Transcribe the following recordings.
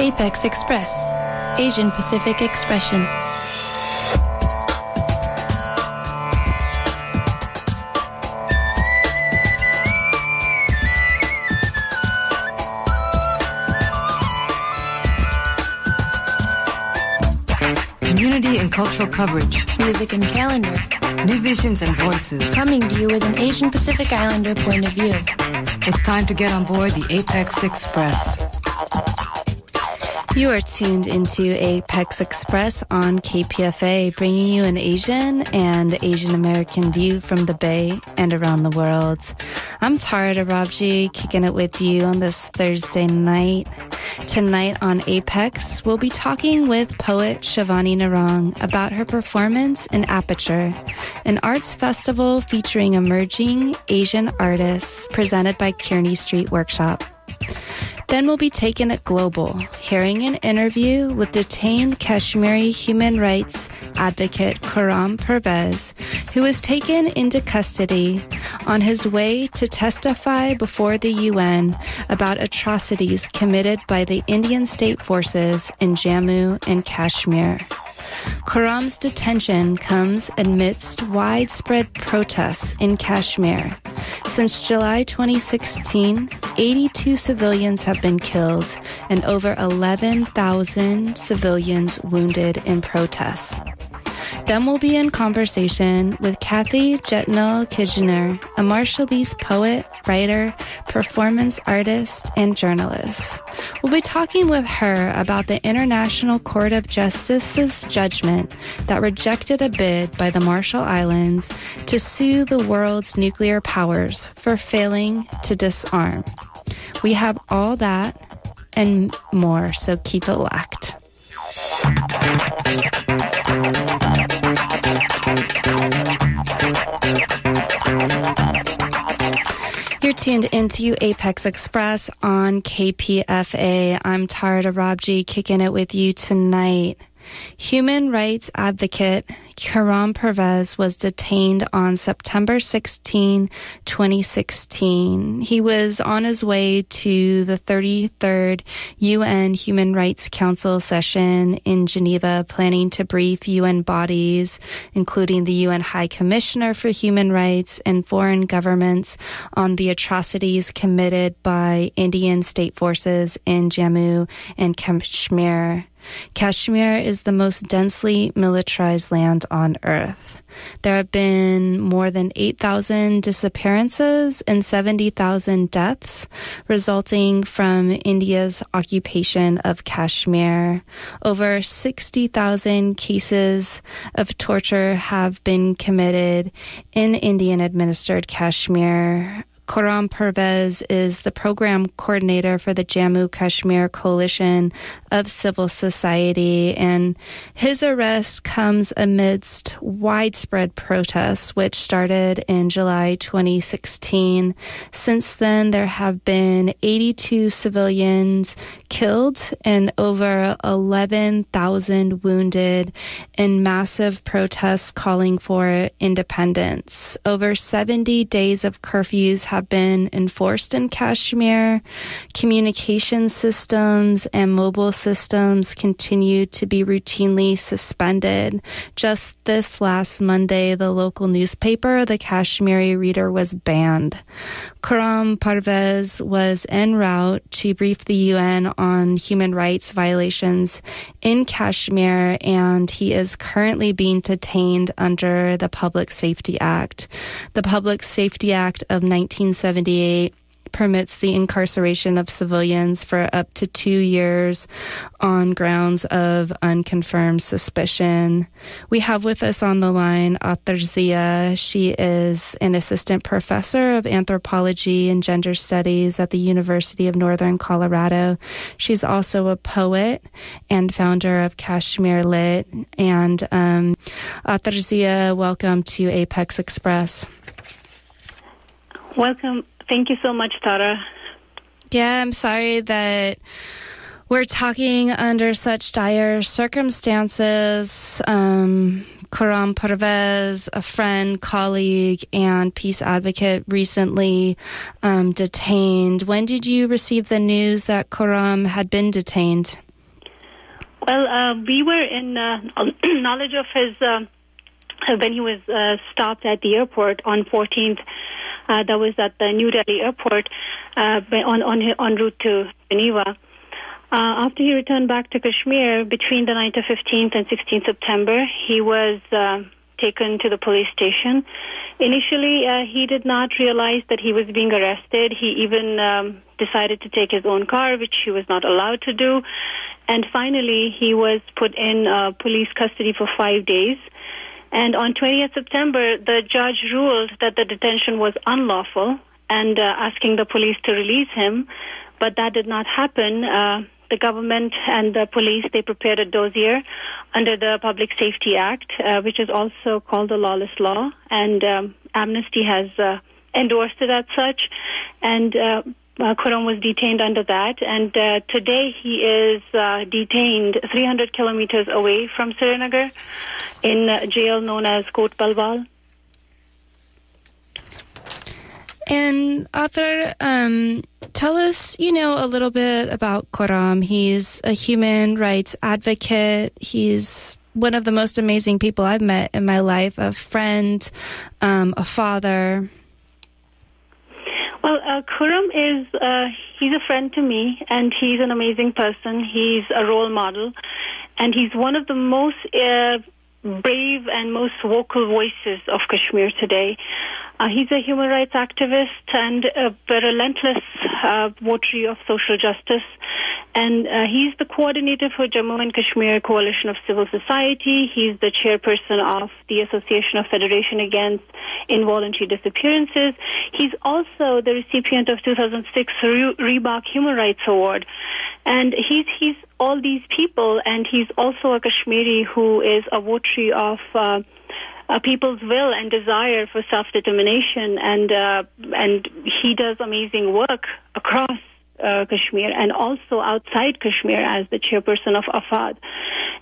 Apex Express, Asian Pacific Expression. Community and cultural coverage. Music and calendar. New visions and voices. Coming to you with an Asian Pacific Islander point of view. It's time to get on board the Apex Express. You are tuned into Apex Express on KPFA, bringing you an Asian and Asian American view from the Bay and around the world. I'm Tara Dorabji, kicking it with you on this Thursday night. Tonight on Apex, we'll be talking with poet Shivani Narang about her performance in APAture, an arts festival featuring emerging Asian artists presented by Kearny Street Workshop. Then we'll be taking it global, hearing an interview with detained Kashmiri human rights advocate Khurram Parvez, who was taken into custody on his way to testify before the UN about atrocities committed by the Indian state forces in Jammu and Kashmir. Khurram's detention comes amidst widespread protests in Kashmir. Since July 2016, 82 civilians have been killed and over 11,000 civilians wounded in protests. Then we'll be in conversation with Kathy Jetnil Kijiner, a Marshallese poet, writer, performance artist, and journalist. We'll be talking with her about the International Court of Justice's judgment that rejected a bid by the Marshall Islands to sue the world's nuclear powers for failing to disarm. We have all that and more, so keep it locked. You're tuned into Apex Express on KPFA. I'm Tara Rabji kicking it with you tonight. Human rights advocate Khurram Parvez was detained on September 16, 2016. He was on his way to the 33rd UN Human Rights Council session in Geneva, planning to brief UN bodies, including the UN High Commissioner for Human Rights and foreign governments, on the atrocities committed by Indian state forces in Jammu and Kashmir. Kashmir is the most densely militarized land on earth. There have been more than 8,000 disappearances and 70,000 deaths resulting from India's occupation of Kashmir. Over 60,000 cases of torture have been committed in Indian administered Kashmir. Khurram Parvez is the program coordinator for the Jammu Kashmir Coalition of Civil Society, and his arrest comes amidst widespread protests, which started in July 2016. Since then, there have been 82 civilians killed and over 11,000 wounded in massive protests calling for independence. Over 70 days of curfews have been enforced in Kashmir. Communication systems and mobile systems continue to be routinely suspended. Just this last Monday, the local newspaper, the Kashmiri Reader, was banned. Khurram Parvez was en route to brief the UN on human rights violations in Kashmir, and he is currently being detained under the Public Safety Act. The Public Safety Act of 1978 permits the incarceration of civilians for up to two years on grounds of unconfirmed suspicion. We have with us on the line Athar Zia. She is an assistant professor of anthropology and gender studies at the University of Northern Colorado. She's also a poet and founder of Kashmir Lit. And um, Zia, welcome to Apex Express. Welcome Thank you so much, Tara. Yeah, I'm sorry that we're talking under such dire circumstances. Um, Khurram Parvez, a friend, colleague, and peace advocate, recently um, detained. When did you receive the news that Khurram had been detained? Well, uh, we were in uh, knowledge of his uh, when he was uh, stopped at the airport on 14th. Uh, that was at the New Delhi airport uh, on on en route to Geneva. Uh, after he returned back to Kashmir, between the night of 15th and 16th September, he was uh, taken to the police station. Initially, uh, he did not realize that he was being arrested. He even um, decided to take his own car, which he was not allowed to do. And finally, he was put in uh, police custody for five days. And on 20th September, the judge ruled that the detention was unlawful and uh, asking the police to release him. But that did not happen. Uh, the government and the police, they prepared a dossier under the Public Safety Act, uh, which is also called the lawless law. And um, Amnesty has uh, endorsed it as such. And uh, was detained under that, and uh, today he is uh, detained 300 kilometers away from Srinagar in a jail known as Kot Balwal. And Athar, um, tell us, you know, a little bit about Khurram. He's a human rights advocate. He's one of the most amazing people I've met in my life, a friend, um, a father. Well, uh, Khurram is, uh, he's a friend to me, and he's an amazing person. He's a role model, and he's one of the most uh, brave and most vocal voices of Kashmir today. Uh, he's a human rights activist and a relentless uh, votary of social justice. And uh, he's the coordinator for Jammu and Kashmir Coalition of Civil Society. He's the chairperson of the Association of Federation Against Involuntary Disappearances. He's also the recipient of 2006 Re- Reebok Human Rights Award. And he's, he's all these people, and he's also a Kashmiri who is a votary of uh, people's will and desire for self-determination, and uh, and he does amazing work across uh, Kashmir and also outside Kashmir as the chairperson of AFAD.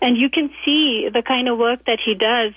And you can see the kind of work that he does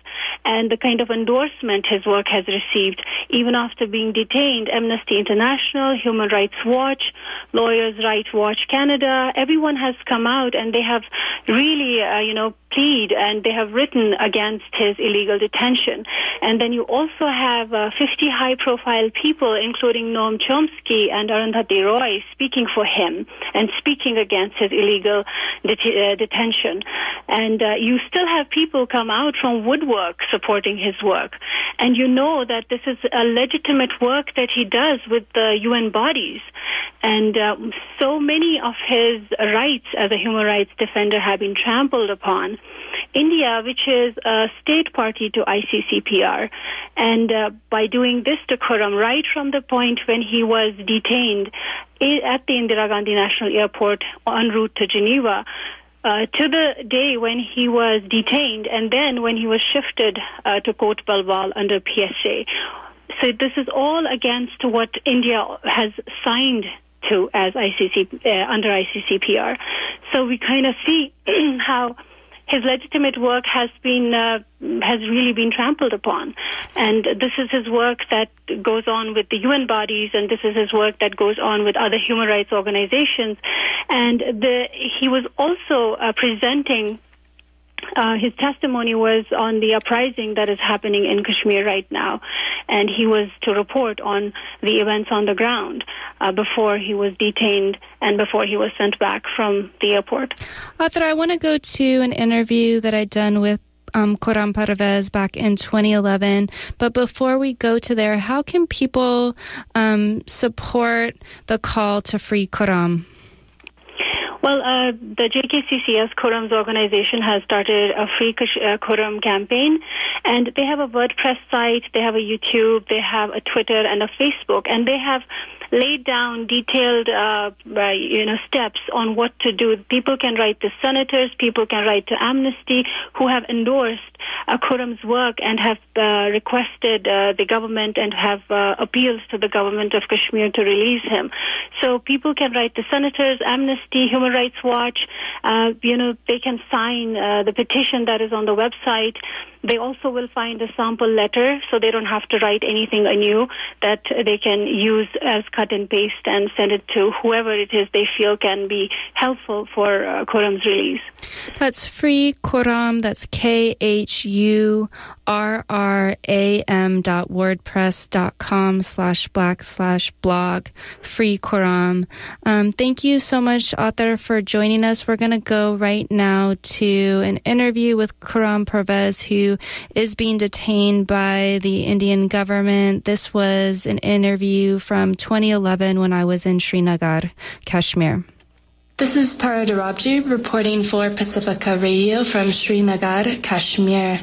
and the kind of endorsement his work has received. Even after being detained, Amnesty International, Human Rights Watch, Lawyers' Right Watch Canada, everyone has come out and they have really, uh, you know, plead and they have written against his illegal detention. And then you also have uh, 50 high profile people, including Noam Chomsky and Arundhati Roy, speaking for him and speaking against his illegal det- uh, detention. And uh, you still have people come out from woodwork supporting his work. And you know that this is a legitimate work that he does with the UN bodies. And uh, so many of his rights as a human rights defender have been trampled upon. India, which is a state party to ICCPR, and uh, by doing this to Khurram right from the point when he was detained at the Indira Gandhi National Airport en route to Geneva, uh, to the day when he was detained and then when he was shifted uh, to Kot Balwal under PSA. So this is all against what India has signed to as ICC uh, under ICCPR. So we kind of see how his legitimate work has been uh, has really been trampled upon, and this is his work that goes on with the UN bodies, and this is his work that goes on with other human rights organizations, and the, he was also uh, presenting uh, his testimony was on the uprising that is happening in Kashmir right now, and he was to report on the events on the ground uh, before he was detained and before he was sent back from the airport. Athar, I want to go to an interview that I'd done with um, Parvez back in 2011. But before we go to there, how can people um, support the call to free Khurram? Well, uh, the JKCCS Khurram's organization has started a free uh, campaign, and they have a WordPress site, they have a YouTube, they have a Twitter and a Facebook, and they have laid down detailed, uh, uh, you know, steps on what to do. People can write to senators, people can write to Amnesty, who have endorsed Khurram's work and have uh, requested uh, the government and have uh, appeals to the government of Kashmir to release him. So people can write to senators, Amnesty, Human Rights Watch. Uh, you know, they can sign uh, the petition that is on the website. They also will find a sample letter, so they don't have to write anything anew that they can use as cut and paste and send it to whoever it is they feel can be helpful for uh, Khurram's release. That's free Khurram. That's K H U R R A M dot wordpress dot com slash black slash blog. Free Khurram. Um, thank you so much, Athar, for joining us. We're going to go right now to an interview with Khurram Parvez, who is being detained by the Indian government. This was an interview from 2011 when I was in Srinagar, Kashmir. This is Tara Dorabji reporting for Pacifica Radio from Srinagar, Kashmir.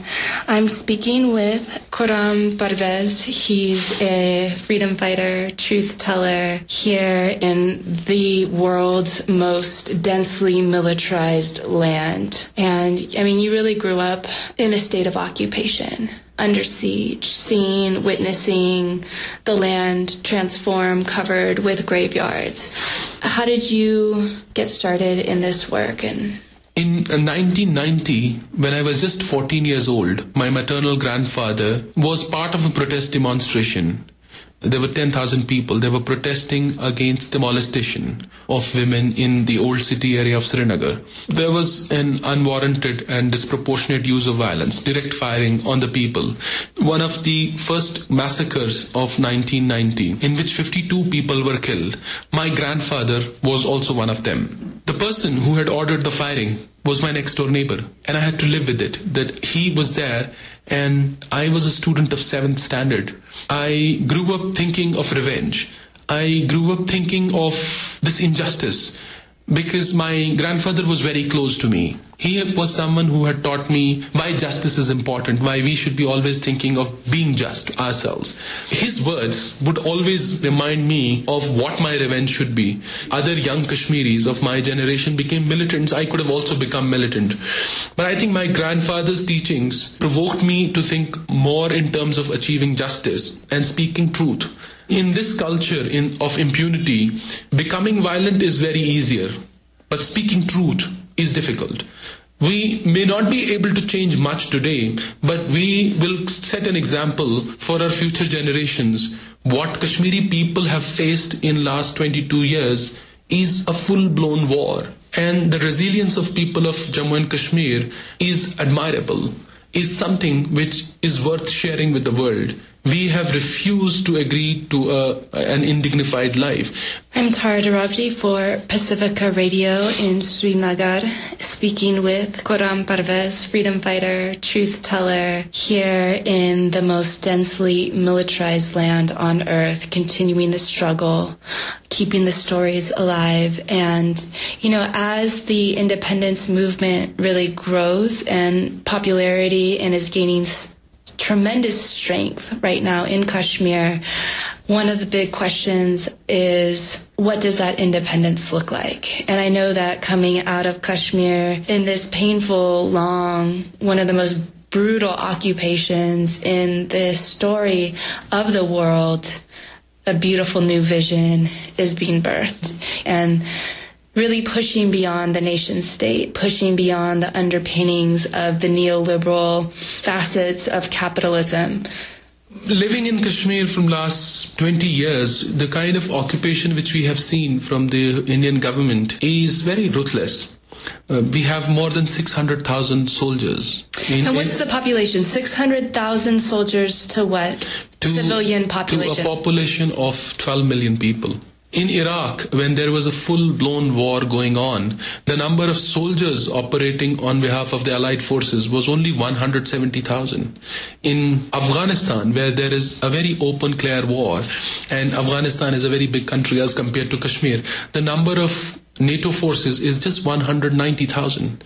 I'm speaking with Khurram Parvez. He's a freedom fighter, truth teller here in the world's most densely militarized land. And I mean, you really grew up in a state of occupation under siege, seeing, witnessing the land transform covered with graveyards. How did you get started in this work and in uh, 1990, when I was just 14 years old, my maternal grandfather was part of a protest demonstration there were 10,000 people. They were protesting against the molestation of women in the old city area of Srinagar. There was an unwarranted and disproportionate use of violence, direct firing on the people. One of the first massacres of 1990, in which 52 people were killed. My grandfather was also one of them. The person who had ordered the firing was my next door neighbor, and I had to live with it, that he was there and I was a student of 7th standard. I grew up thinking of revenge. I grew up thinking of this injustice because my grandfather was very close to me. He was someone who had taught me why justice is important, why we should be always thinking of being just ourselves. His words would always remind me of what my revenge should be. Other young Kashmiris of my generation became militants. I could have also become militant. But I think my grandfather's teachings provoked me to think more in terms of achieving justice and speaking truth. In this culture in, of impunity, becoming violent is very easier, but speaking truth is difficult. We may not be able to change much today, but we will set an example for our future generations. What Kashmiri people have faced in last 22 years is a full-blown war. And the resilience of people of Jammu and Kashmir is admirable, is something which is worth sharing with the world we have refused to agree to a, an indignified life. I'm Tara Dorabji for Pacifica Radio in Srinagar, speaking with Khurram Parvez, freedom fighter, truth teller, here in the most densely militarized land on earth, continuing the struggle, keeping the stories alive. And, you know, as the independence movement really grows and popularity and is gaining tremendous strength right now in Kashmir. One of the big questions is what does that independence look like? And I know that coming out of Kashmir in this painful, long, one of the most brutal occupations in the story of the world, a beautiful new vision is being birthed. And really pushing beyond the nation state, pushing beyond the underpinnings of the neoliberal facets of capitalism. Living in Kashmir from last 20 years, the kind of occupation which we have seen from the Indian government is very ruthless. Uh, we have more than 600,000 soldiers. In, and what's in, the population? 600,000 soldiers to what? To, Civilian population? To a population of 12 million people. In Iraq, when there was a full-blown war going on, the number of soldiers operating on behalf of the Allied forces was only 170,000. In Afghanistan, where there is a very open, clear war, and Afghanistan is a very big country as compared to Kashmir, the number of NATO forces is just 190,000.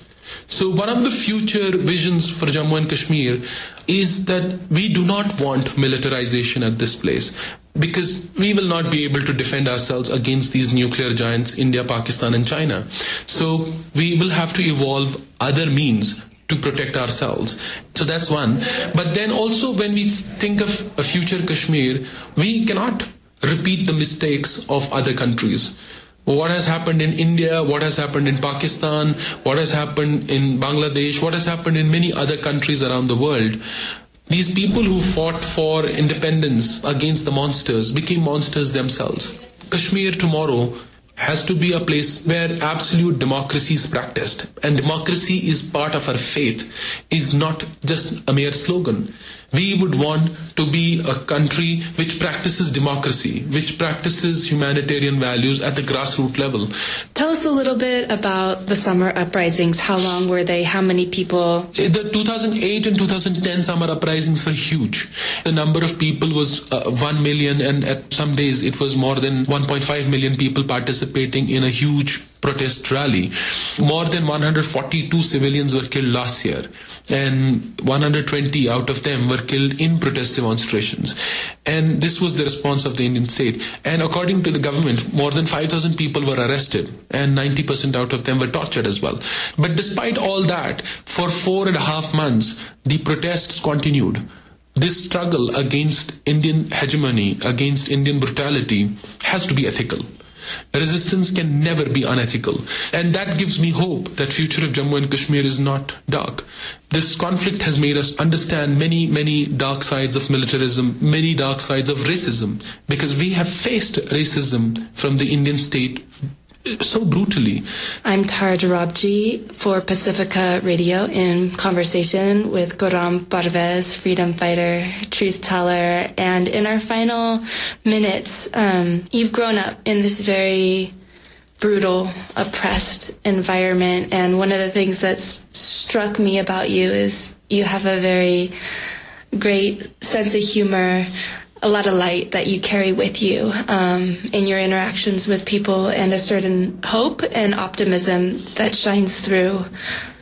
So one of the future visions for Jammu and Kashmir is that we do not want militarization at this place because we will not be able to defend ourselves against these nuclear giants, India, Pakistan and China. So we will have to evolve other means to protect ourselves. So that's one. But then also when we think of a future Kashmir, we cannot repeat the mistakes of other countries what has happened in India, what has happened in Pakistan, what has happened in Bangladesh, what has happened in many other countries around the world. These people who fought for independence against the monsters became monsters themselves. Kashmir tomorrow has to be a place where absolute democracy is practiced. And democracy is part of our faith, is not just a mere slogan. We would want to be a country which practices democracy, which practices humanitarian values at the grassroots level. Tell us a little bit about the summer uprisings. How long were they? How many people? The 2008 and 2010 summer uprisings were huge. The number of people was uh, 1 million, and at some days it was more than 1.5 million people participating in a huge protest rally. More than 142 civilians were killed last year, and 120 out of them were killed in protest demonstrations. And this was the response of the Indian state. And according to the government, more than 5,000 people were arrested, and 90% out of them were tortured as well. But despite all that, for four and a half months, the protests continued. This struggle against Indian hegemony, against Indian brutality, has to be ethical. Resistance can never be unethical. And that gives me hope that future of Jammu and Kashmir is not dark. This conflict has made us understand many, many dark sides of militarism, many dark sides of racism, because we have faced racism from the Indian state so brutally. I'm Tara Dorabji for Pacifica Radio in conversation with Khurram Parvez, freedom fighter, truth teller, and in our final minutes, um, you've grown up in this very brutal, oppressed environment, and one of the things that's struck me about you is you have a very great sense of humor, a lot of light that you carry with you um, in your interactions with people and a certain hope and optimism that shines through.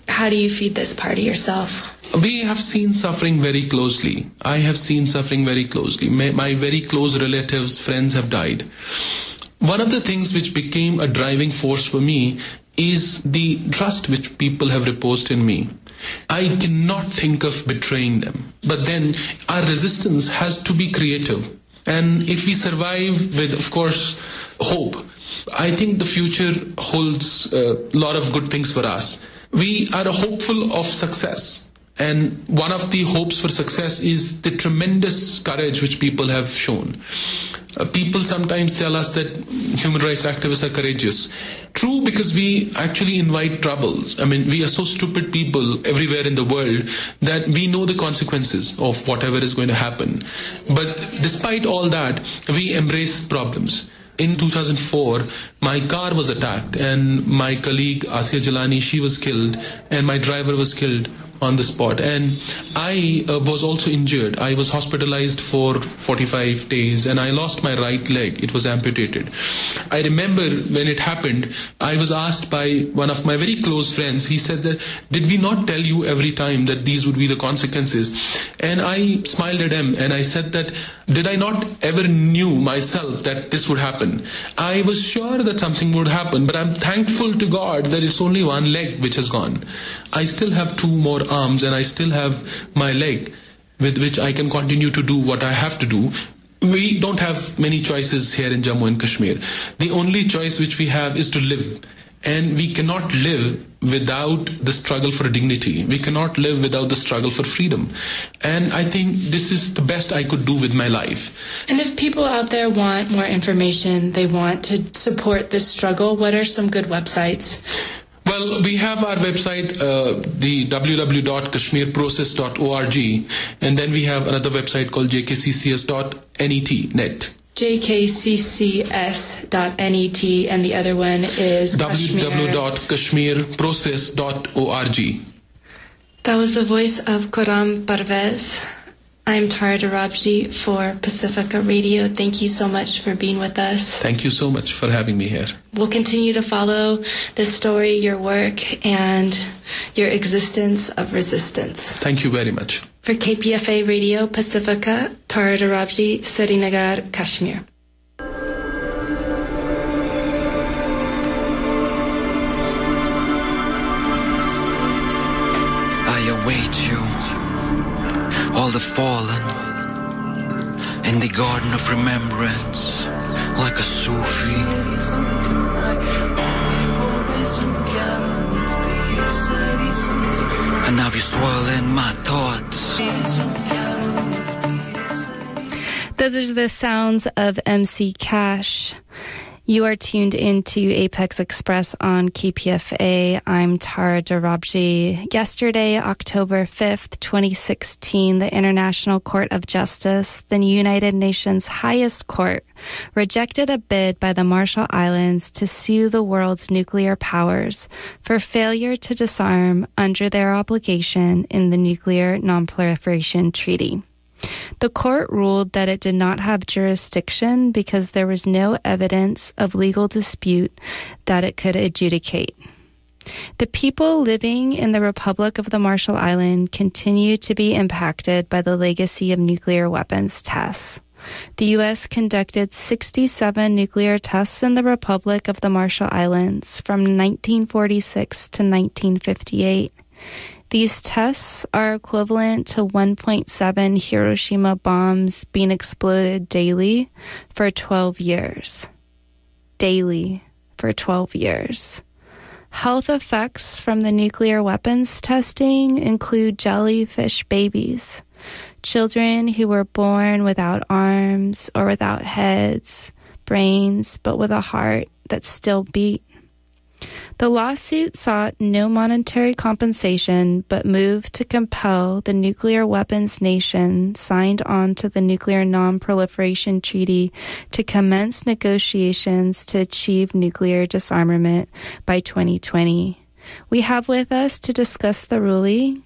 How do you feed this part of yourself? We have seen suffering very closely. I have seen suffering very closely. My, my very close relatives, friends have died. One of the things which became a driving force for me is the trust which people have reposed in me. I cannot think of betraying them. But then our resistance has to be creative. And if we survive with, of course, hope, I think the future holds a lot of good things for us. We are hopeful of success. And one of the hopes for success is the tremendous courage which people have shown. Uh, people sometimes tell us that human rights activists are courageous. True, because we actually invite troubles. I mean, we are so stupid people everywhere in the world that we know the consequences of whatever is going to happen. But despite all that, we embrace problems in 2004, my car was attacked and my colleague Asia Jalani, she was killed and my driver was killed on the spot. And I uh, was also injured. I was hospitalized for 45 days and I lost my right leg. It was amputated. I remember when it happened, I was asked by one of my very close friends, he said that, did we not tell you every time that these would be the consequences? And I smiled at him and I said that, did I not ever knew myself that this would happen? I was sure that something would happen, but I'm thankful to God that it's only one leg which has gone. I still have two more arms and I still have my leg with which I can continue to do what I have to do. We don't have many choices here in Jammu and Kashmir. The only choice which we have is to live. And we cannot live without the struggle for dignity. We cannot live without the struggle for freedom. And I think this is the best I could do with my life. And if people out there want more information, they want to support this struggle, what are some good websites? Well, we have our website, uh, the www.kashmirprocess.org, and then we have another website called jkccs.net. Net. jkccs.net, and the other one is www.kashmirprocess.org. That was the voice of Khurram Parvez. I'm Tara Dorabji for Pacifica Radio. Thank you so much for being with us. Thank you so much for having me here. We'll continue to follow the story, your work, and your existence of resistance. Thank you very much. For KPFA Radio Pacifica, Tara Dorabji, Srinagar, Kashmir. I await you, all the fallen, in the garden of remembrance, like a Sufi. And now you swirl in my thoughts. Those are the sounds of MC Kash. You are tuned into Apex Express on KPFA. I'm Tara Dorabji. Yesterday, October 5th, 2016, the International Court of Justice, the United Nations highest court, rejected a bid by the Marshall Islands to sue the world's nuclear powers for failure to disarm under their obligation in the Nuclear Nonproliferation Treaty. The court ruled that it did not have jurisdiction because there was no evidence of legal dispute that it could adjudicate. The people living in the Republic of the Marshall Islands continue to be impacted by the legacy of nuclear weapons tests. The U.S. conducted 67 nuclear tests in the Republic of the Marshall Islands from 1946 to 1958. These tests are equivalent to 1.7 Hiroshima bombs being exploded daily for 12 years. Daily for 12 years. Health effects from the nuclear weapons testing include jellyfish babies, children who were born without arms or without heads, brains, but with a heart that still beat. The lawsuit sought no monetary compensation but moved to compel the nuclear weapons nation signed on to the Nuclear Non-Proliferation Treaty to commence negotiations to achieve nuclear disarmament by 2020. We have with us to discuss the ruling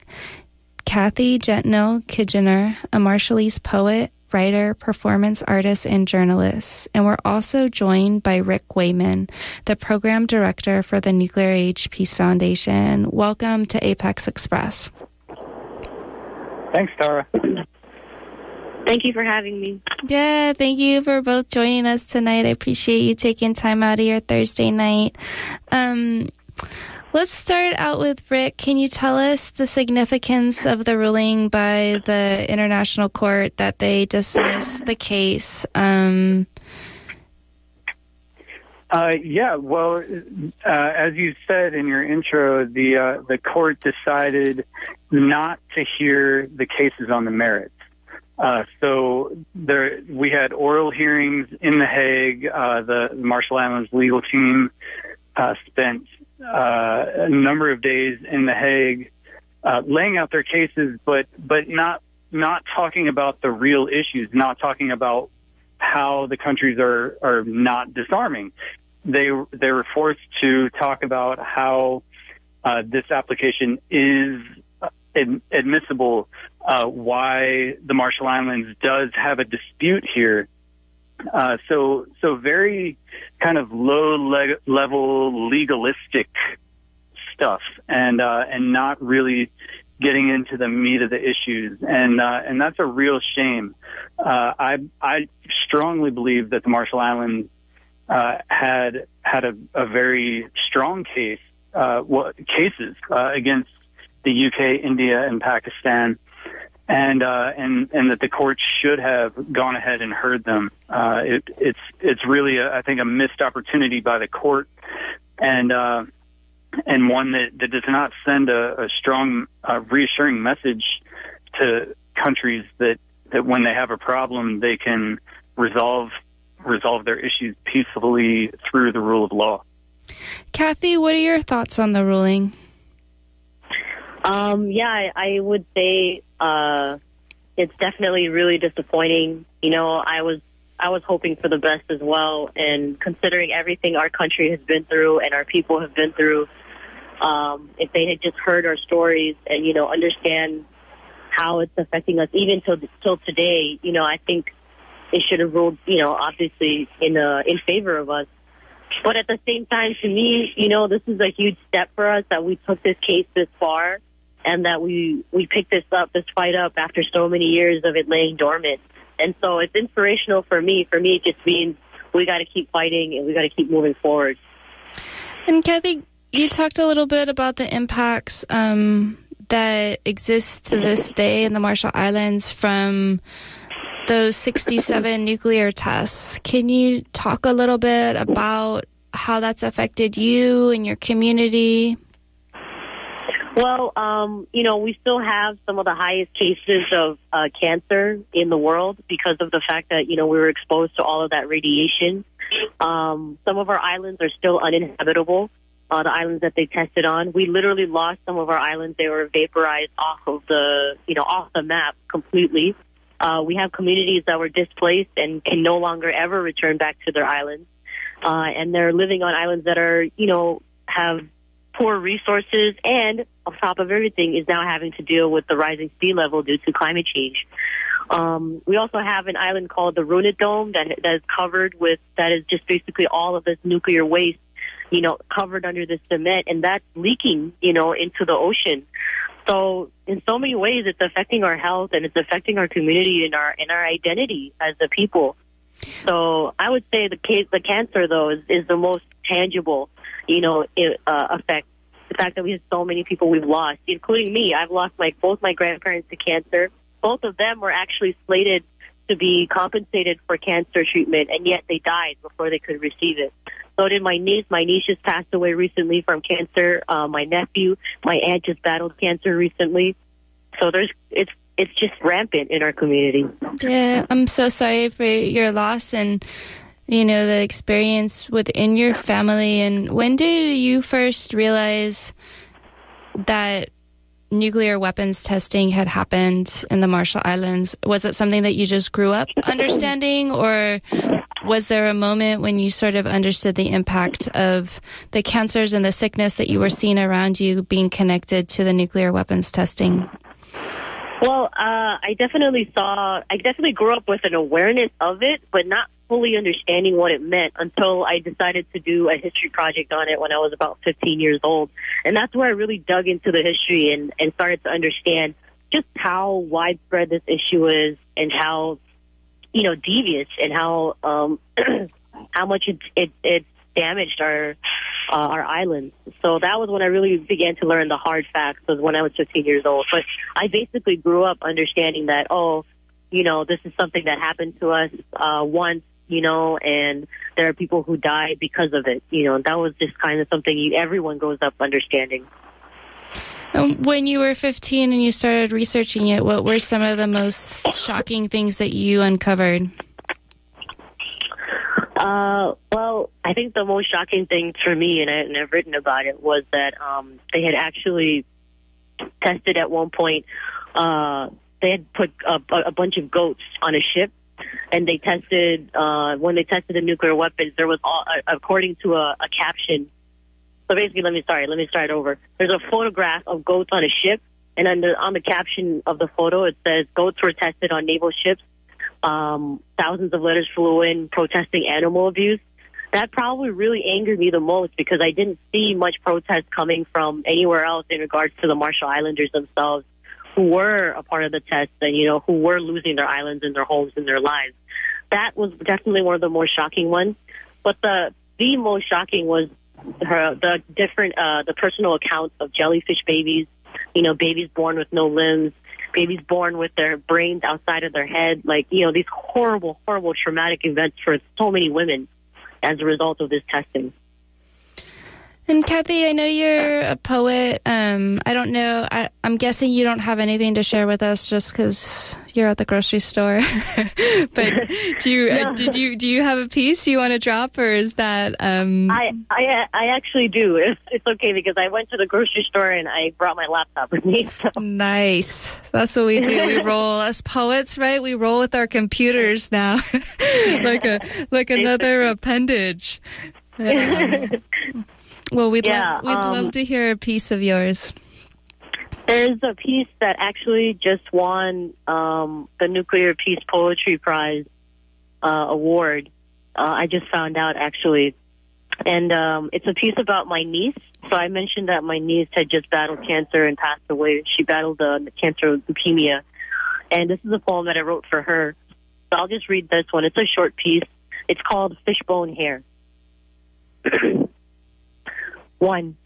Kathy Jetnil Kijiner, a Marshallese poet, writer, performance artist, and journalist. And we're also joined by Rick Wayman, the program director for the Nuclear Age Peace Foundation. Welcome to Apex Express. Thanks, Tara. Thank you for having me. Yeah, thank you for both joining us tonight. I appreciate you taking time out of your Thursday night. Um, Let's start out with Rick. Can you tell us the significance of the ruling by the International Court that they dismissed the case? Um, uh, yeah, well, uh, as you said in your intro, the uh, the court decided not to hear the cases on the merits. Uh, so there, we had oral hearings in The Hague. Uh, the Marshall Islands legal team uh, spent uh, a number of days in The Hague, uh, laying out their cases, but but not not talking about the real issues, not talking about how the countries are are not disarming. They they were forced to talk about how uh, this application is admissible, uh, why the Marshall Islands does have a dispute here uh, so, so very kind of low le- level legalistic stuff, and uh, and not really getting into the meat of the issues, and uh, and that's a real shame. Uh, I I strongly believe that the Marshall Islands uh, had had a, a very strong case, uh, cases against the UK, India, and Pakistan and uh, and and that the court should have gone ahead and heard them. Uh, it, it's it's really a, I think a missed opportunity by the court, and uh, and one that, that does not send a, a strong uh, reassuring message to countries that that when they have a problem they can resolve resolve their issues peacefully through the rule of law. Kathy, what are your thoughts on the ruling? Um, yeah, I, I would say uh, it's definitely really disappointing. You know, I was I was hoping for the best as well, and considering everything our country has been through and our people have been through, um, if they had just heard our stories and you know understand how it's affecting us, even till till today, you know, I think they should have ruled, you know, obviously in uh, in favor of us. But at the same time, to me, you know, this is a huge step for us that we took this case this far and that we we picked this up, this fight up after so many years of it laying dormant. And so it's inspirational for me. For me, it just means we got to keep fighting and we got to keep moving forward. And Kathy, you talked a little bit about the impacts um, that exist to this day in the Marshall Islands from those 67 nuclear tests. Can you talk a little bit about how that's affected you and your community? Well, um, you know, we still have some of the highest cases of uh, cancer in the world because of the fact that, you know, we were exposed to all of that radiation. Um, some of our islands are still uninhabitable. Uh, the islands that they tested on, we literally lost some of our islands. They were vaporized off of the, you know, off the map completely. Uh, we have communities that were displaced and can no longer ever return back to their islands. Uh, and they're living on islands that are, you know, have poor resources and on top of everything is now having to deal with the rising sea level due to climate change. Um, we also have an island called the Runit Dome that, that is covered with, that is just basically all of this nuclear waste, you know, covered under the cement and that's leaking, you know, into the ocean. So in so many ways, it's affecting our health and it's affecting our community and our, and our identity as a people. So I would say the case, the cancer though is, is the most tangible, you know, uh, effect. The fact that we have so many people we've lost, including me. I've lost my both my grandparents to cancer. Both of them were actually slated to be compensated for cancer treatment, and yet they died before they could receive it. So did my niece. My niece just passed away recently from cancer. Uh, my nephew, my aunt just battled cancer recently. So there's it's it's just rampant in our community. Yeah, I'm so sorry for your loss and you know the experience within your family. And when did you first realize that nuclear weapons testing had happened in the Marshall Islands? Was it something that you just grew up understanding, or was there a moment when you sort of understood the impact of the cancers and the sickness that you were seeing around you being connected to the nuclear weapons testing? Well, uh, I definitely saw, I definitely grew up with an awareness of it, but not fully understanding what it meant until I decided to do a history project on it when I was about 15 years old. And that's where I really dug into the history and, and started to understand just how widespread this issue is and how, you know, devious and how, um, how much it, it, it damaged our uh, our islands. So that was when I really began to learn the hard facts. Was when I was 15 years old. But I basically grew up understanding that oh, you know, this is something that happened to us uh, once. You know, and there are people who died because of it. You know, that was just kind of something you, everyone goes up understanding. Um, when you were 15 and you started researching it, what were some of the most shocking things that you uncovered? Uh, well, I think the most shocking thing for me, and, I, and I've written about it, was that um, they had actually tested at one point. Uh, they had put a, a bunch of goats on a ship, and they tested uh, when they tested the nuclear weapons. There was, all, uh, according to a, a caption. So basically, let me sorry, let me start over. There's a photograph of goats on a ship, and on the on the caption of the photo, it says goats were tested on naval ships um, thousands of letters flew in protesting animal abuse. That probably really angered me the most because I didn't see much protest coming from anywhere else in regards to the Marshall Islanders themselves, who were a part of the test and you know who were losing their islands and their homes and their lives. That was definitely one of the more shocking ones. But the the most shocking was her the different uh, the personal accounts of jellyfish babies, you know, babies born with no limbs, babies born with their brains outside of their head, like, you know, these horrible, horrible traumatic events for so many women as a result of this testing. And Kathy, I know you're a poet. Um, I don't know. I, am guessing you don't have anything to share with us just because you're at the grocery store. but do you no. uh, did you do you have a piece you want to drop, or is that? Um... I I I actually do. It's, it's okay because I went to the grocery store and I brought my laptop with me. So. Nice. That's what we do. We roll as poets, right? We roll with our computers now, like a like another appendage. Um, well, we'd, yeah, lo- we'd um, love to hear a piece of yours. There's a piece that actually just won um, the Nuclear Peace Poetry Prize uh, award. Uh, I just found out actually, and um, it's a piece about my niece. So I mentioned that my niece had just battled cancer and passed away. She battled uh, cancer leukemia, and this is a poem that I wrote for her. So I'll just read this one. It's a short piece. It's called Fishbone Hair. One,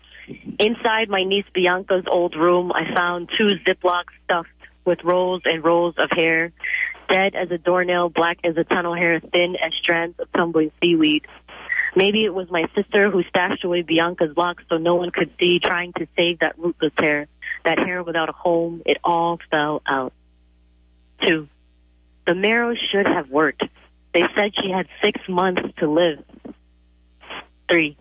inside my niece Bianca's old room, I found two Ziplocs stuffed with rolls and rolls of hair, dead as a doornail, black as a tunnel hair, thin as strands of tumbling seaweed. Maybe it was my sister who stashed away Bianca's locks so no one could see, trying to save that rootless hair, that hair without a home. It all fell out. Two, the marrow should have worked. They said she had six months to live. Three.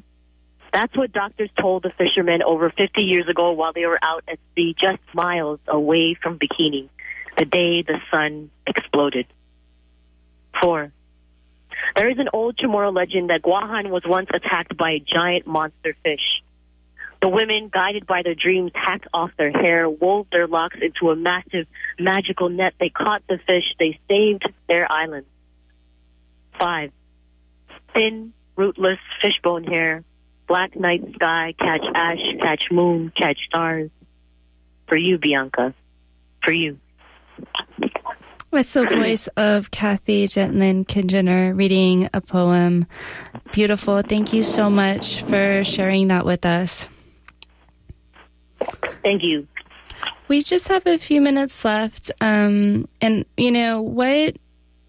That's what doctors told the fishermen over 50 years ago while they were out at sea just miles away from Bikini, the day the sun exploded. Four. There is an old Chamorro legend that Guahan was once attacked by a giant monster fish. The women, guided by their dreams, hacked off their hair, wove their locks into a massive magical net. They caught the fish. They saved their island. Five. Thin, rootless fishbone hair, black night sky, catch ash, catch moon, catch stars. For you, Bianca. For you. That's the voice of Kathy Jetnil Kijiner reading a poem. Beautiful. Thank you so much for sharing that with us. Thank you. We just have a few minutes left. Um, and, you know, what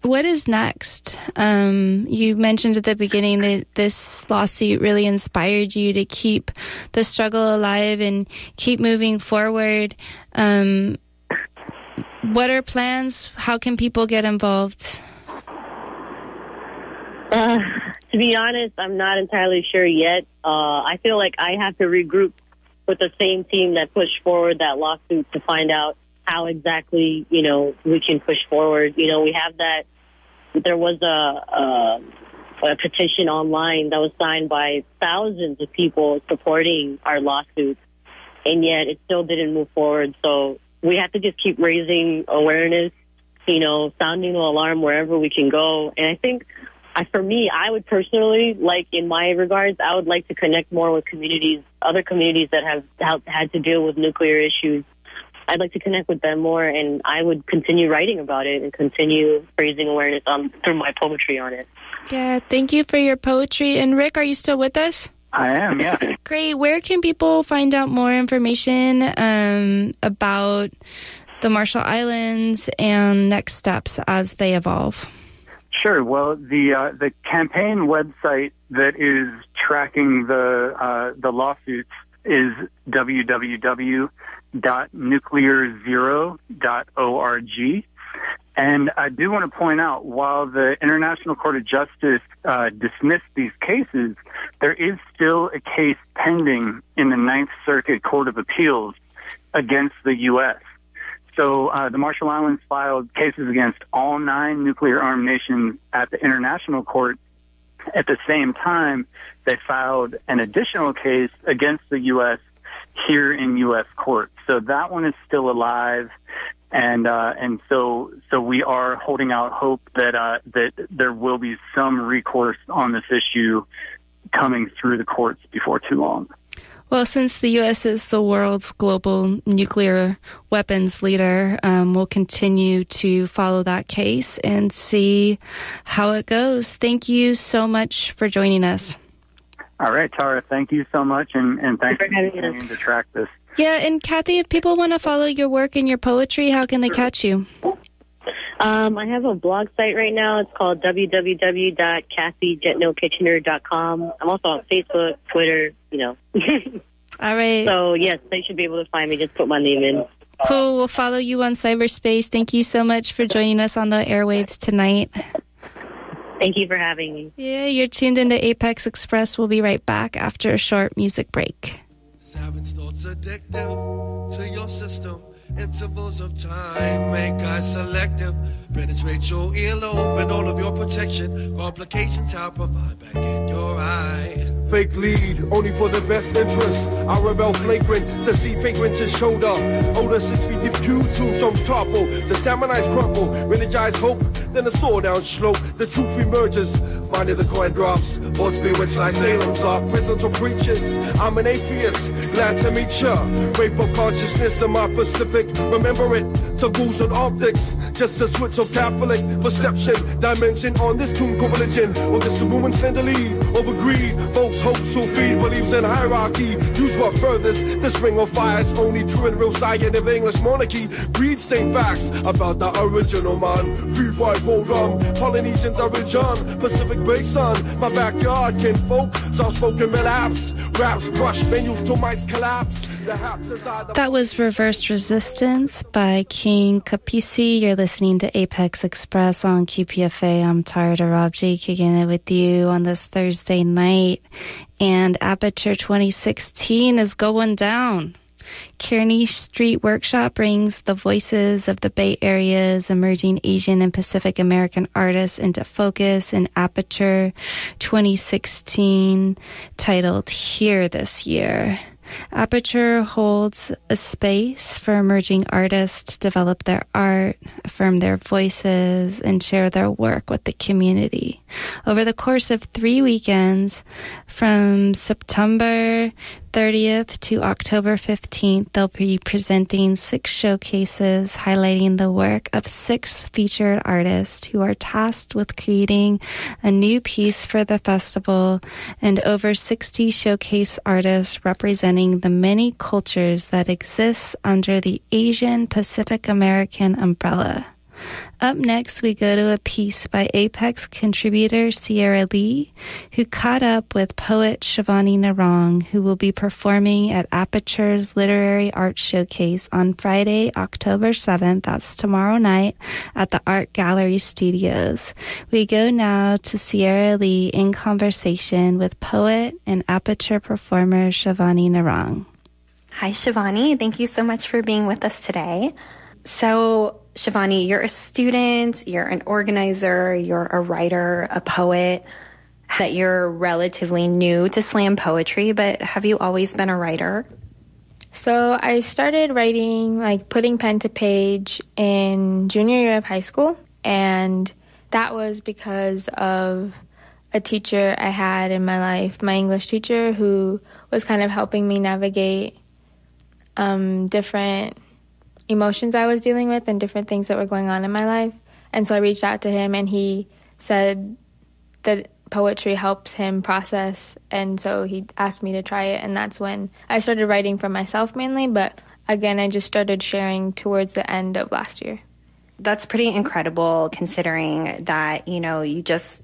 what is next? Um, you mentioned at the beginning that this lawsuit really inspired you to keep the struggle alive and keep moving forward. Um, what are plans? How can people get involved? Uh, to be honest, I'm not entirely sure yet. Uh, I feel like I have to regroup with the same team that pushed forward that lawsuit to find out how exactly, you know, we can push forward. You know, we have that. There was a, a, a petition online that was signed by thousands of people supporting our lawsuit, and yet it still didn't move forward. So we have to just keep raising awareness, you know, sounding the alarm wherever we can go. And I think I, for me, I would personally like, in my regards, I would like to connect more with communities, other communities that have, have had to deal with nuclear issues. I'd like to connect with them more, and I would continue writing about it and continue raising awareness on through my poetry on it. Yeah, thank you for your poetry. And Rick, are you still with us? I am, yeah. Great. Where can people find out more information um, about the Marshall Islands and next steps as they evolve? Sure. Well, the uh, the campaign website that is tracking the uh, the lawsuits is www.nuclearzero.org. And I do want to point out, while the International Court of Justice uh, dismissed these cases, there is still a case pending in the Ninth Circuit Court of Appeals against the U.S. So uh, the Marshall Islands filed cases against all nine nuclear armed nations at the International Court. At the same time, they filed an additional case against the U.S. here in U.S. court. So that one is still alive, and uh, and so so we are holding out hope that uh, that there will be some recourse on this issue coming through the courts before too long. Well, since the U.S. is the world's global nuclear weapons leader, um, we'll continue to follow that case and see how it goes. Thank you so much for joining us. All right, Tara, thank you so much, and, and thanks for continuing to track this. Yeah, and Kathy, if people want to follow your work and your poetry, how can they catch you? Um, I have a blog site right now. It's called www.kathyjetnilkijiner.com. I'm also on Facebook, Twitter, you know. All right. So, yes, they should be able to find me. Just put my name in. Cool. We'll follow you on cyberspace. Thank you so much for joining us on the airwaves tonight. Thank you for having me. Yeah, you're tuned into Apex Express. We'll be right back after a short music break. Savage thoughts addictive to your system. Intervals of time make us selective. Penetrate your earlobe and all of your protection. Complications I'll provide back in your eye. Fake lead, only for the best interest. I rebel flagrant, the sea fragrance is shoulder. Older six feet deep two tunes from topple. The stamina's crumble, energize hope. Then the sword down slope, the truth emerges. Money the coin drops, both bewitched like Salem's Lot. Prisons for preachers, I'm an atheist. Glad to meet ya. Rape of consciousness in my Pacific. Remember it, to taboos and optics. Just a switch of Catholic perception. Dimension on this tomb religion. Or just a woman tenderly over greed. Folks hope so feed believes in hierarchy. Use what furthest. This ring of fire is only true in real science of English monarchy. Breed stain facts about the original man. Free five hold on. Polynesians origin. Pacific Basin. My backyard kin folk. Soft spoken millaps. Raps crush venues to mice collapse. That was Reverse Resistance by King Kapisi. You're listening to Apex Express on KPFA. I'm Tara Dorabji kicking it with you on this Thursday night. and APAture 2016 is going down. Kearny Street Workshop brings the voices of the Bay Area's emerging Asian and Pacific American artists into focus in APAture 2016, titled Here This Year. APAture holds a space for emerging artists to develop their art, affirm their voices, and share their work with the community. Over the course of three weekends, from September 30th to October 15th, they'll be presenting six showcases highlighting the work of six featured artists who are tasked with creating a new piece for the festival and over 60 showcase artists representing the many cultures that exist under the Asian Pacific American umbrella. Up next, we go to a piece by Apex contributor Sierra Lee, who caught up with poet Shivani Narang, who will be performing at APAture's Literary Arts Showcase on Friday, October 7th, that's tomorrow night, at the Arc Gallery Studios. We go now to Sierra Lee in conversation with poet and APAture performer Shivani Narang. Hi, Shivani. Thank you so much for being with us today. So, Shivani, you're a student, you're an organizer, you're a writer, a poet, that you're relatively new to slam poetry, but have you always been a writer? So I started writing, like putting pen to page in junior year of high school, and that was because of a teacher I had in my life, my English teacher, who was kind of helping me navigate um, different emotions I was dealing with and different things that were going on in my life. And so I reached out to him, and he said that poetry helps him process. And so he asked me to try it. And that's when I started writing for myself mainly. But again, I just started sharing towards the end of last year. That's pretty incredible considering that, you know, you just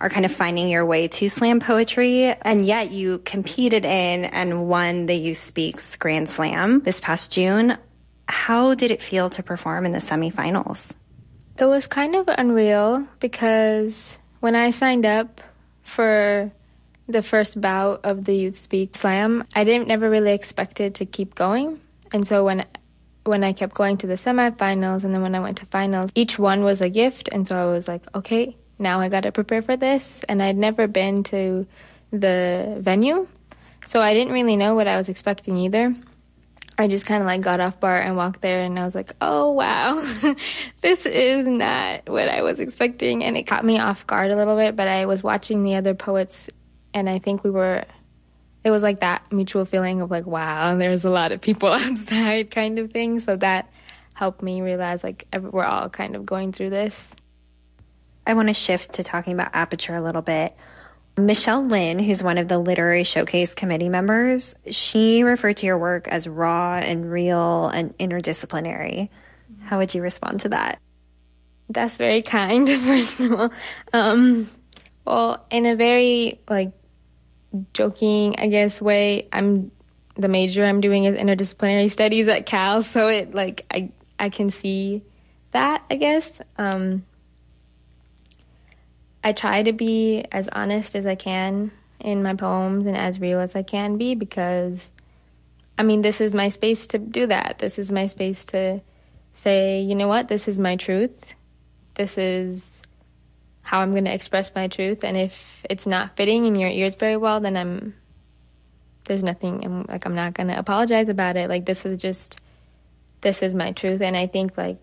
are kind of finding your way to slam poetry and yet you competed in and won the Youth Speaks Grand Slam this past June. How did it feel to perform in the semifinals? It was kind of unreal because when I signed up for the first bout of the Youth Speak Slam, I didn't never really expected to keep going. And so when when I kept going to the semifinals and then when I went to finals, each one was a gift and so I was like, okay, now I got to prepare for this and I'd never been to the venue. So I didn't really know what I was expecting either. I just kind of like got off BART and walked there and I was like, oh wow, this is not what I was expecting. And it caught me off guard a little bit, but I was watching the other poets and I think we were, it was like that mutual feeling of like, wow, there's a lot of people outside kind of thing. So that helped me realize like we're all kind of going through this. I want to shift to talking about APAture a little bit. Michelle Lynn, who's one of the Literary Showcase committee members, she referred to your work as raw and real and interdisciplinary. How would you respond to that? That's very kind, first of all. Um, well, in a very like joking, I guess, way, I'm the major I'm doing is interdisciplinary studies at Cal, so it like I I can see that, I guess. Um, I try to be as honest as I can in my poems and as real as I can be because I mean, this is my space to do that. This is my space to say, you know what, this is my truth. This is how I'm going to express my truth. And if it's not fitting in your ears very well, then I'm, there's nothing, I'm, like, I'm not going to apologize about it. Like, this is just, this is my truth. And I think, like,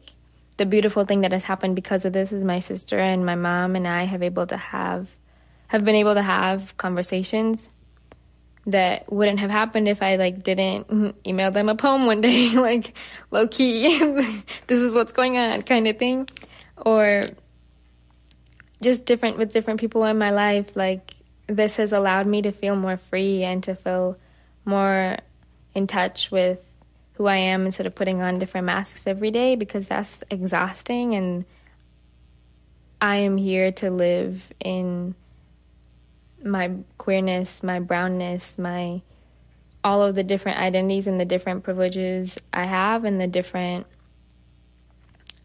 the beautiful thing that has happened because of this is my sister and my mom and I have able to have have been able to have conversations that wouldn't have happened if I like didn't email them a poem one day like low key this is what's going on kind of thing. Or just different with different people in my life like this has allowed me to feel more free and to feel more in touch with who I am instead of putting on different masks every day because that's exhausting. And I am here to live in my queerness, my brownness, my all of the different identities and the different privileges I have and the different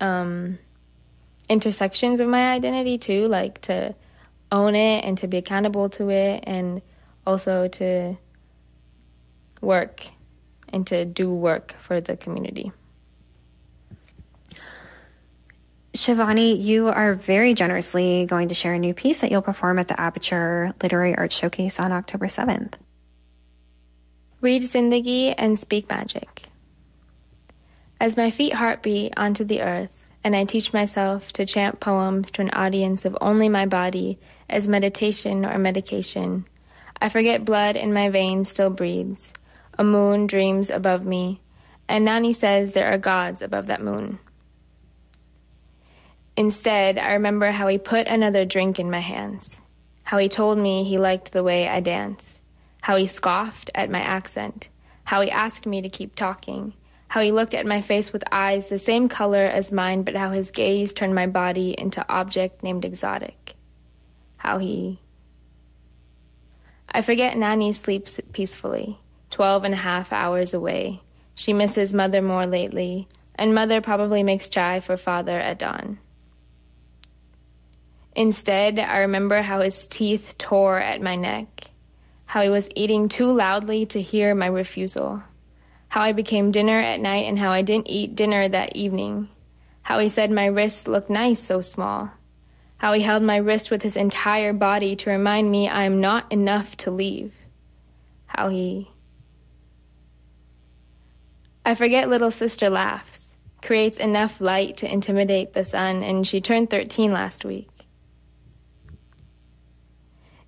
um, intersections of my identity too, like to own it and to be accountable to it and also to work and to do work for the community. Shivani, you are very generously going to share a new piece that you'll perform at the APAture Literary Arts Showcase on October 7th. Read Zindagi and speak magic. As my feet heartbeat onto the earth, and I teach myself to chant poems to an audience of only my body as meditation or medication, I forget blood in my veins still breathes. A moon dreams above me, and Nani says there are gods above that moon. Instead, I remember how he put another drink in my hands, how he told me he liked the way I dance, how he scoffed at my accent, how he asked me to keep talking, how he looked at my face with eyes the same color as mine, but how his gaze turned my body into object named exotic. How he. I forget Nani sleeps peacefully, twelve and a half hours away. She misses mother more lately, and mother probably makes chai for father at dawn. Instead, I remember how his teeth tore at my neck, how he was eating too loudly to hear my refusal, how I became dinner at night and how I didn't eat dinner that evening, how he said my wrist looked nice so small, how he held my wrist with his entire body to remind me I am not enough to leave, how he. I forget little sister laughs, creates enough light to intimidate the sun, and she turned 13 last week.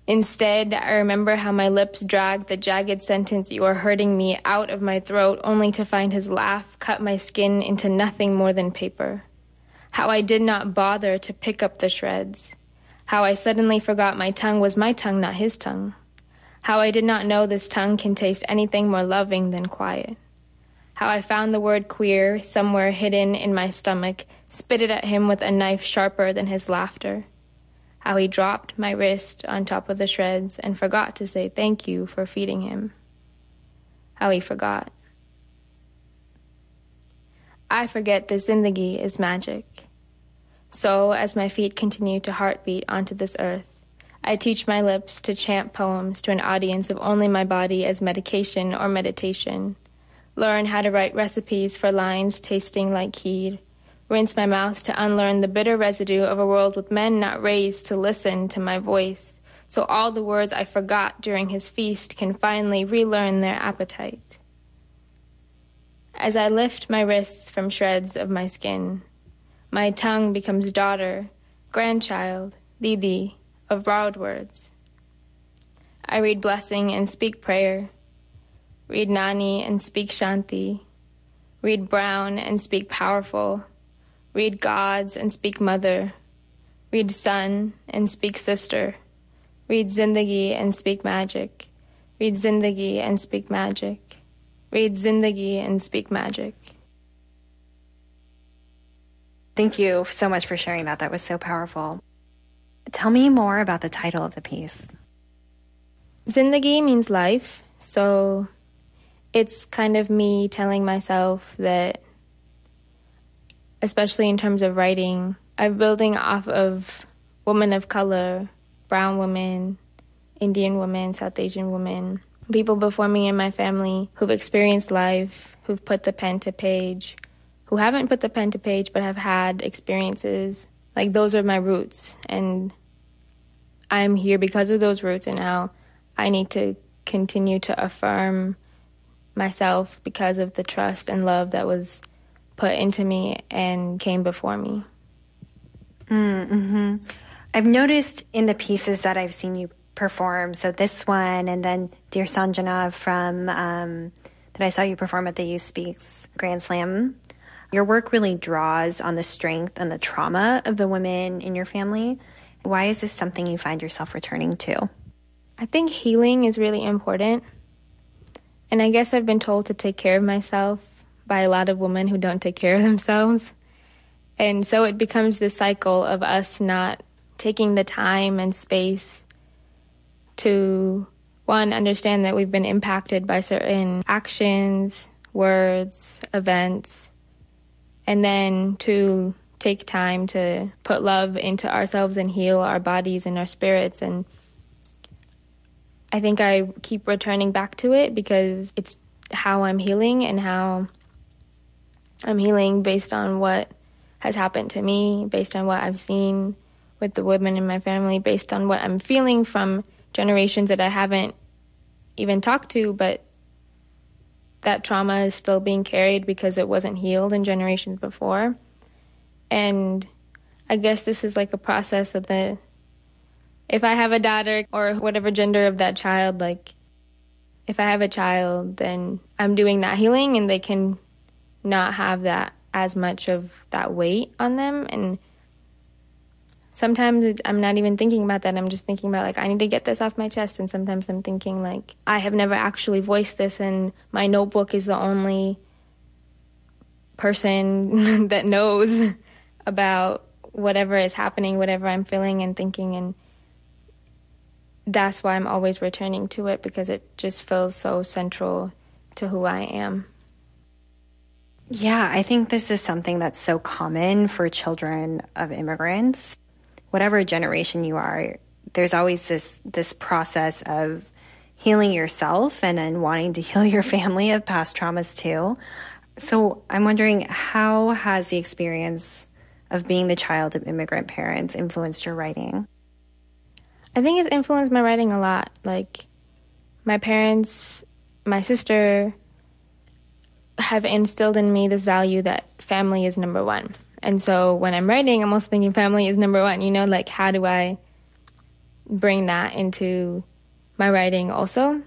Instead, I remember how my lips dragged the jagged sentence, You are hurting me, out of my throat, only to find his laugh cut my skin into nothing more than paper. How I did not bother to pick up the shreds. How I suddenly forgot my tongue was my tongue, not his tongue. How I did not know this tongue can taste anything more loving than quiet. How I found the word queer somewhere hidden in my stomach, spit it at him with a knife sharper than his laughter how he dropped my wrist on top of the shreds and forgot to say thank you for feeding him. How he forgot. I forget that Zindagi is magic. So, as my feet continue to heartbeat onto this earth, I teach my lips to chant poems to an audience of only my body as medication or meditation, learn how to write recipes for lines tasting like kheer rinse my mouth to unlearn the bitter residue of a world with men not raised to listen to my voice, so all the words I forgot during his feast can finally relearn their appetite. As I lift my wrists from shreds of my skin, my tongue becomes daughter, grandchild, Didi, of borrowed words. I read blessing and speak prayer, read Nani and speak Shanti, read brown and speak powerful, Read gods and speak mother. Read son and speak sister. Read zindagi and speak magic. Read zindagi and speak magic. Read zindagi and speak magic. Thank you so much for sharing that. That was so powerful. Tell me more about the title of the piece. Zindagi means life, so it's kind of me telling myself that especially in terms of writing, I'm building off of women of color, brown women, Indian women, South Asian women, people before me in my family who've experienced life, who've put the pen to page, who haven't put the pen to page but have had experiences. Like those are my roots and I'm here because of those roots and now I need to continue to affirm myself because of the trust and love that was put into me and came before me. Mm-hmm. I've noticed in the pieces that I've seen you perform, so this one and then Dear Sanjana from um, that I saw you perform at the Youth Speaks Grand Slam. Your work really draws on the strength and the trauma of the women in your family. Why is this something you find yourself returning to? I think healing is really important. And I guess I've been told to take care of myself by a lot of women who don't take care of themselves. And so it becomes this cycle of us not taking the time and space to, one, understand that we've been impacted by certain actions, words, events, and then to take time to put love into ourselves and heal our bodies and our spirits. And I think I keep returning back to it because it's how I'm healing and how I'm healing based on what has happened to me, based on what I've seen with the women in my family, based on what I'm feeling from generations that I haven't even talked to, but that trauma is still being carried because it wasn't healed in generations before. And I guess this is like a process of the if I have a daughter or whatever gender of that child, like if I have a child, then I'm doing that healing and they can not have that as much of that weight on them. And sometimes I'm not even thinking about that. I'm just thinking about, like, I need to get this off my chest. And sometimes I'm thinking, like, I have never actually voiced this, and my notebook is the only person that knows about whatever is happening, whatever I'm feeling and thinking. And that's why I'm always returning to it because it just feels so central to who I am. Yeah, I think this is something that's so common for children of immigrants. Whatever generation you are, there's always this this process of healing yourself and then wanting to heal your family of past traumas too. So, I'm wondering how has the experience of being the child of immigrant parents influenced your writing? I think it's influenced my writing a lot. Like, my parents, my sister have instilled in me this value that family is number one. And so when I'm writing, I'm also thinking family is number one. You know, like, how do I bring that into my writing also?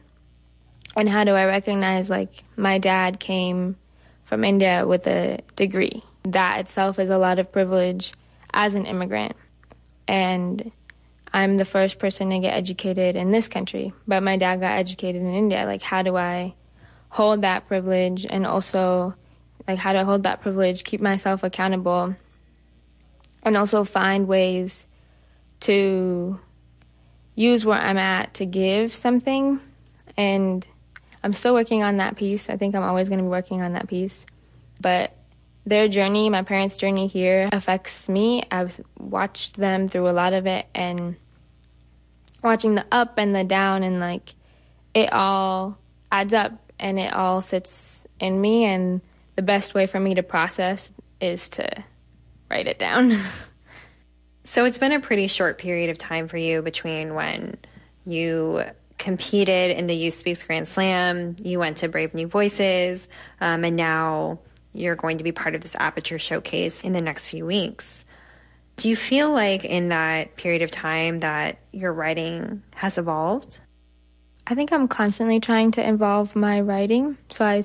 And how do I recognize, like, my dad came from India with a degree? That itself is a lot of privilege as an immigrant. And I'm the first person to get educated in this country, but my dad got educated in India. Like, how do I hold that privilege and also, like, how do I hold that privilege, keep myself accountable, and also find ways to use where I'm at to give something. And I'm still working on that piece. I think I'm always going to be working on that piece. But their journey, my parents' journey here, affects me. I've watched them through a lot of it, and watching the up and the down and like it all adds up and it all sits in me and the best way for me to process is to write it down. so it's been a pretty short period of time for you between when you competed in the Youth Speaks Grand Slam, you went to Brave New Voices, um, and now you're going to be part of this APAture showcase in the next few weeks. Do you feel like in that period of time that your writing has evolved? I think I'm constantly trying to evolve my writing. So I,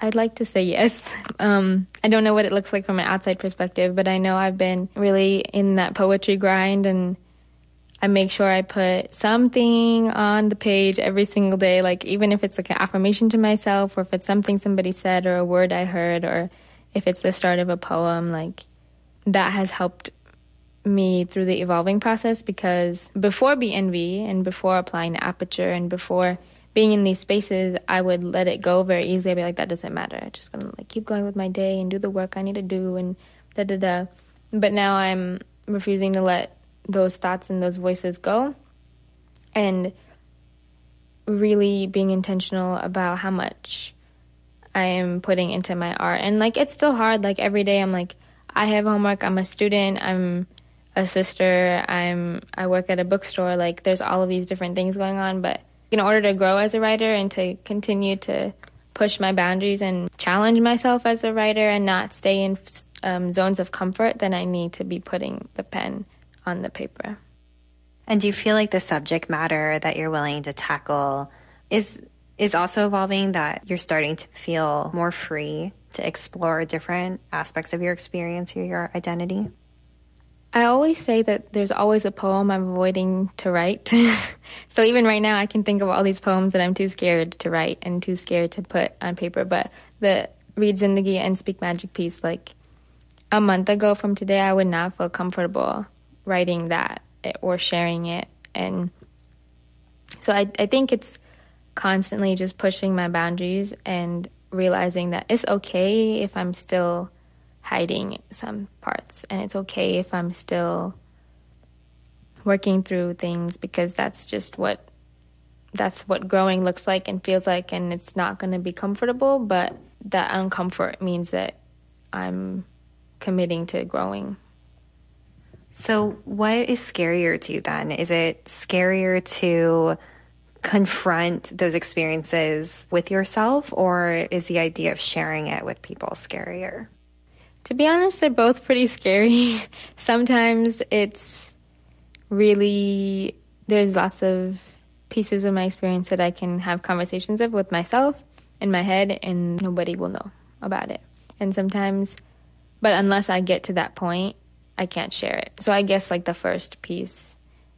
I'd like to say yes. Um, I don't know what it looks like from an outside perspective, but I know I've been really in that poetry grind and I make sure I put something on the page every single day, like even if it's like an affirmation to myself or if it's something somebody said or a word I heard or if it's the start of a poem, like that has helped me through the evolving process because before BNV and before applying to APAture and before being in these spaces, I would let it go very easily. I'd be like, that doesn't matter. I'm just gonna like keep going with my day and do the work I need to do and da da da. But now I'm refusing to let those thoughts and those voices go and really being intentional about how much I am putting into my art. And like it's still hard. Like every day I'm like, I have homework, I'm a student, I'm a sister. I'm I work at a bookstore. Like there's all of these different things going on, but in order to grow as a writer and to continue to push my boundaries and challenge myself as a writer and not stay in um, zones of comfort, then I need to be putting the pen on the paper. And do you feel like the subject matter that you're willing to tackle is is also evolving that you're starting to feel more free to explore different aspects of your experience or your identity? I always say that there's always a poem I'm avoiding to write. so even right now, I can think of all these poems that I'm too scared to write and too scared to put on paper. But the Read Zindagi and Speak Magic piece, like a month ago from today, I would not feel comfortable writing that or sharing it. And so I, I think it's constantly just pushing my boundaries and realizing that it's okay if I'm still hiding some parts and it's okay if I'm still working through things because that's just what that's what growing looks like and feels like, and it's not going to be comfortable, but that uncomfort means that I'm committing to growing. So, what is scarier to you then? Is it scarier to confront those experiences with yourself, or is the idea of sharing it with people scarier? To be honest, they're both pretty scary. Sometimes it's really, there's lots of pieces of my experience that I can have conversations of with myself in my head, and nobody will know about it. And sometimes, but unless I get to that point, I can't share it. So I guess like the first piece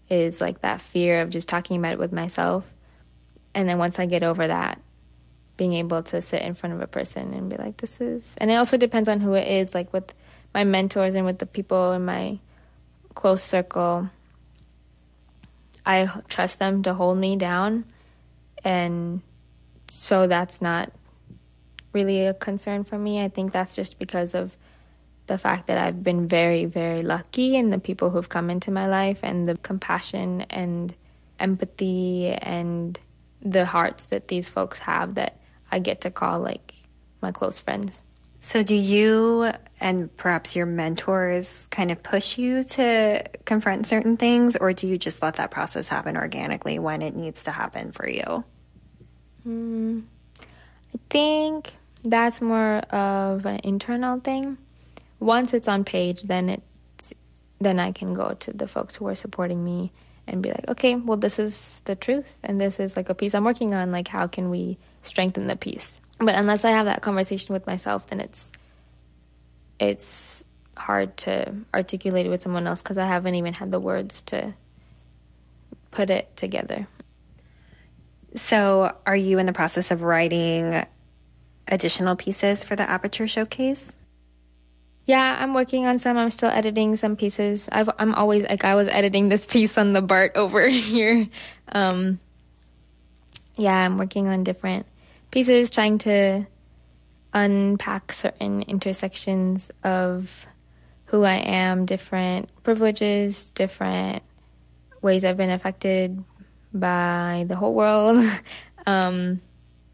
is like that fear of just talking about it with myself. And then once I get over that, being able to sit in front of a person and be like, this is, and it also depends on who it is. Like with my mentors and with the people in my close circle, I trust them to hold me down. And so that's not really a concern for me. I think that's just because of the fact that I've been very, very lucky in the people who've come into my life and the compassion and empathy and the hearts that these folks have that I get to call like my close friends. So, do you and perhaps your mentors kind of push you to confront certain things, or do you just let that process happen organically when it needs to happen for you? Mm, I think that's more of an internal thing. Once it's on page, then it's then I can go to the folks who are supporting me and be like, okay, well, this is the truth, and this is like a piece I'm working on. Like, how can we strengthen the piece? But unless I have that conversation with myself, then it's it's hard to articulate it with someone else because I haven't even had the words to put it together. So, are you in the process of writing additional pieces for the APAture Showcase? Yeah, I'm working on some. I'm still editing some pieces. I've, I'm always like I was editing this piece on the BART over here. Um, yeah, I'm working on different pieces, trying to unpack certain intersections of who I am, different privileges, different ways I've been affected by the whole world, um,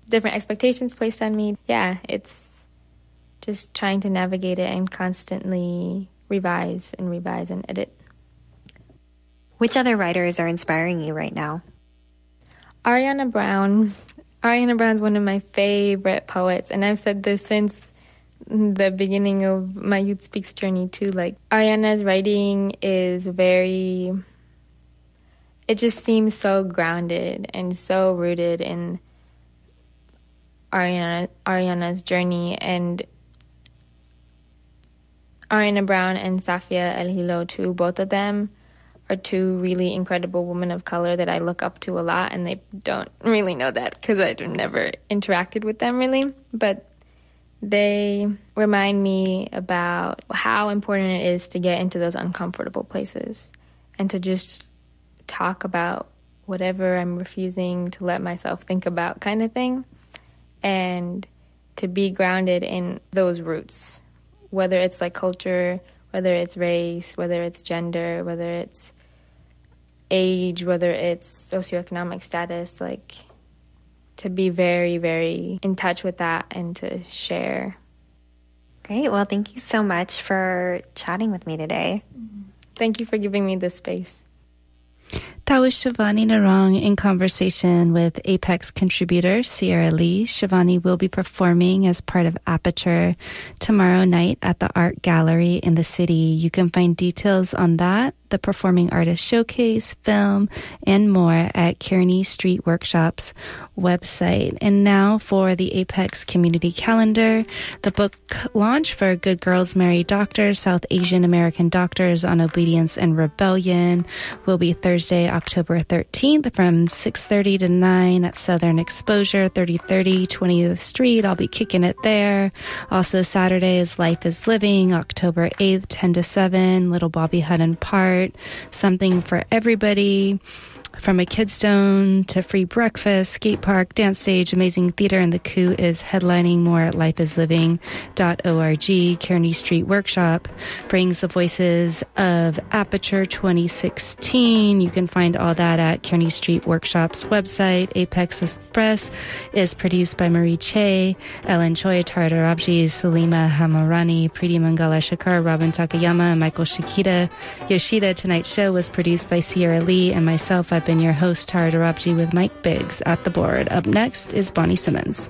different expectations placed on me. Yeah, it's just trying to navigate it and constantly revise and revise and edit. Which other writers are inspiring you right now? Ariana Brown. Ariana Brown's one of my favorite poets, and I've said this since the beginning of my Youth Speaks journey too. Like Ariana's writing is very it just seems so grounded and so rooted in Ariana Ariana's journey and Ariana Brown and Safia Elhillo too. Both of them are two really incredible women of color that I look up to a lot, and they don't really know that because I've never interacted with them really. But they remind me about how important it is to get into those uncomfortable places and to just talk about whatever I'm refusing to let myself think about, kind of thing, and to be grounded in those roots, whether it's like culture, whether it's race, whether it's gender, whether it's age, whether it's socioeconomic status, like to be very, very in touch with that and to share. Great. Well, thank you so much for chatting with me today. Thank you for giving me this space. That was Shivani Narang in conversation with Apex contributor Sierra Lee. Shivani will be performing as part of APAture tomorrow night at the Arc Gallery in the city. You can find details on that, the Performing Artist Showcase, film, and more at Kearny Street Workshops website. And now for the Apex Community Calendar, the book launch for Good Girls Marry Doctors, South Asian American Doctors on Obedience and Rebellion will be Thursday, October 13th from 6.30 to 9 at Southern Exposure, 3030 20th Street. I'll be kicking it there. Also Saturday is Life is Living, October 8th, 10 to 7, Little Bobby Hutton Park. Something for everybody. From a kidstone to free breakfast, skate park, dance stage, amazing theater, and the coup is headlining more at lifeisliving.org. Kearny Street Workshop brings the voices of APAture 2016. You can find all that at Kearny Street Workshop's website. Apex Express is produced by Marie Che, Ellen Choi, Tara Dorabji, Salima Hamirani, Preeti Mangala Shekar, Robin Takayama, and Michael Shikita. Yoshida. Tonight's show was produced by Sierra Lee and myself. I've been your host, Tara Dorabji, with Mike Biggs at the board. Up next is Bonnie Simmons.